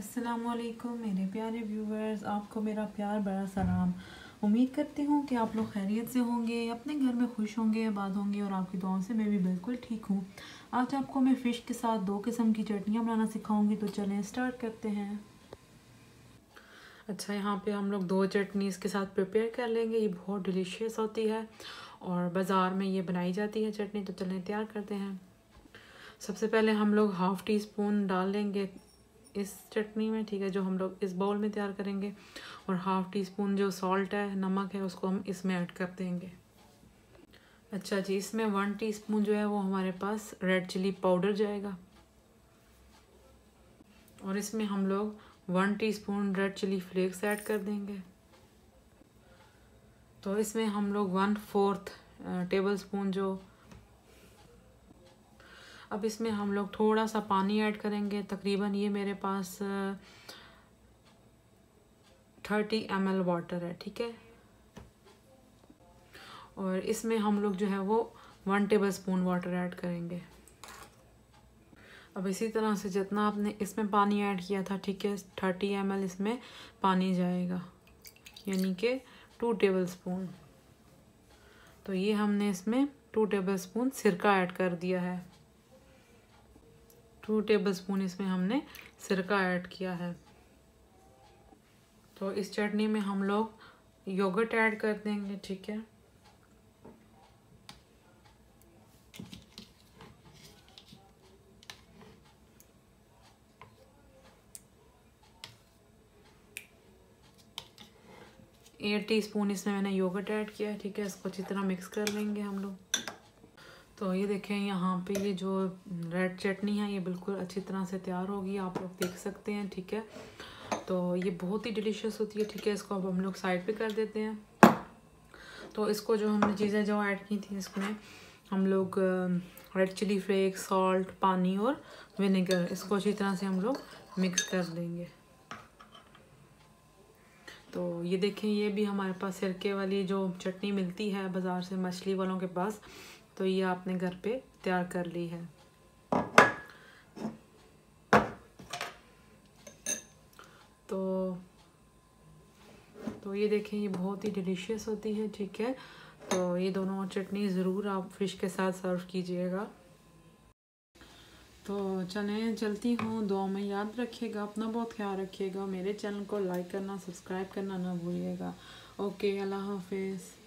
असलकुम मेरे प्यारे व्यूवर्स आपको मेरा प्यार, बड़ा सलाम। उम्मीद करती हूँ कि आप लोग खैरियत से होंगे, अपने घर में खुश होंगे, आबाद होंगे और आपकी दुआओं से मैं भी बिल्कुल ठीक हूँ। आज आपको मैं फ़िश के साथ दो किस्म की चटनियाँ बनाना सिखाऊँगी तो चलें स्टार्ट करते हैं। अच्छा यहाँ पे हम लोग दो चटनी इसके साथ प्रिपेयर कर लेंगे, ये बहुत डिलीशियस होती है और बाज़ार में ये बनाई जाती है चटनी तो चलें तैयार करते हैं। सबसे पहले हम लोग हाफ़ टी स्पून डाल लेंगे इस चटनी में, ठीक है, जो हम लोग इस बाउल में तैयार करेंगे और हाफ़ टी स्पून जो सॉल्ट है, नमक है, उसको हम इसमें ऐड कर देंगे। अच्छा जी, इसमें वन टीस्पून जो है वो हमारे पास रेड चिली पाउडर जाएगा। और इसमें हम लोग one teaspoon red chilli flakes add कर देंगे। तो इसमें हम लोग वन फोर्थ टेबल स्पून जो अब इसमें हम लोग थोड़ा सा पानी ऐड करेंगे। तकरीबन ये मेरे पास थर्टी एम एल वाटर है, ठीक है? और इसमें हम लोग जो है वो one tablespoon water add करेंगे। अब इसी तरह से जितना आपने इसमें पानी ऐड किया था, ठीक है, थर्टी एम एल इसमें पानी जाएगा। यानी कि टू टेबल स्पून। तो ये हमने इसमें टू टेबल स्पून सिरका ऐड कर दिया है। टू टेबल स्पून इसमें हमने सिरका ऐड किया है। तो इस चटनी में हम लोग योगर्ट ऐड कर देंगे, ठीक है? एट टी स्पून इसमें मैंने योगर्ट ऐड किया है, ठीक है? इसको अच्छी तरह मिक्स कर लेंगे हम लोग। तो ये देखें, यहाँ पे ये जो रेड चटनी है, ये बिल्कुल अच्छी तरह से तैयार होगी, आप लोग देख सकते हैं, ठीक है? तो ये बहुत ही डिलीशियस होती है, ठीक है? इसको अब हम लोग साइड पे कर देते हैं। तो इसको जो हमने चीज़ें जो ऐड की थी, इसमें हम लोग रेड चिली फ्लेक्स सॉल्ट पानी और विनेगर इसको अच्छी तरह से हम लोग मिक्स कर देंगे। तो ये देखें, ये भी हमारे पास सिरके वाली जो चटनी मिलती है बाज़ार से मछली वालों के पास तो ये आपने घर पे तैयार कर ली है। तो तो ये देखें, ये बहुत ही डिलीशियस होती है, ठीक है। तो ये दोनों चटनी ज़रूर आप फ़िश के साथ सर्व कीजिएगा। तो चलें, चलती हूँ। दुआ में याद रखिएगा, अपना बहुत ख्याल रखिएगा। मेरे चैनल को लाइक करना, सब्सक्राइब करना ना भूलिएगा। ओके, अल्लाह हाफिज़।